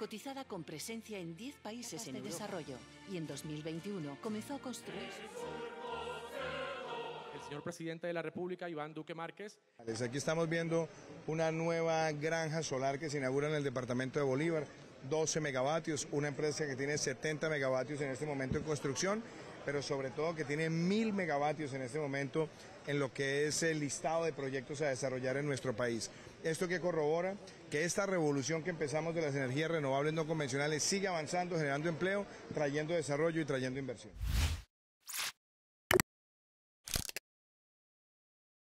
cotizada con presencia en 10 países en desarrollo y en 2021 comenzó a construir. El señor presidente de la República, Iván Duque Márquez. Aquí estamos viendo una nueva granja solar que se inaugura en el departamento de Bolívar, 12 megavatios, una empresa que tiene 70 megavatios en este momento en construcción, pero sobre todo que tiene mil megavatios en este momento en lo que es el listado de proyectos a desarrollar en nuestro país. Esto que corrobora que esta revolución que empezamos de las energías renovables no convencionales sigue avanzando, generando empleo, trayendo desarrollo y trayendo inversión.